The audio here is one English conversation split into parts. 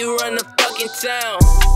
you run the fucking town.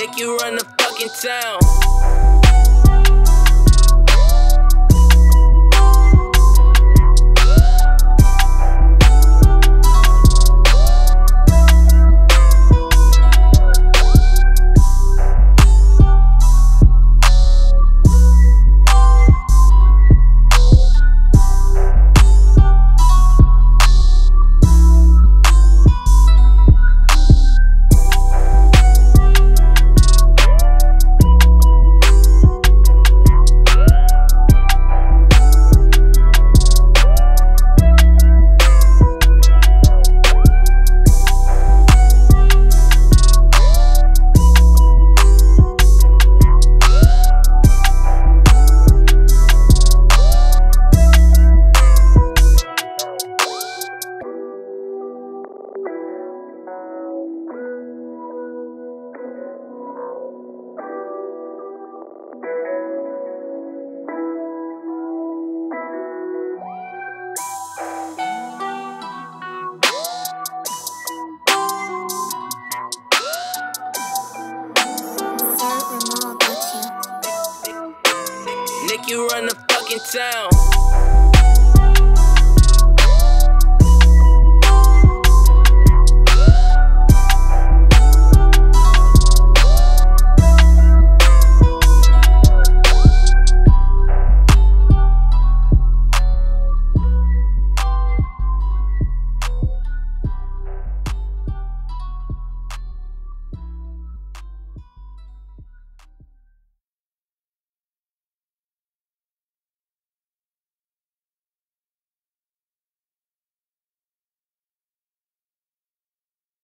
Nick, you run the fucking town. You run the fucking town.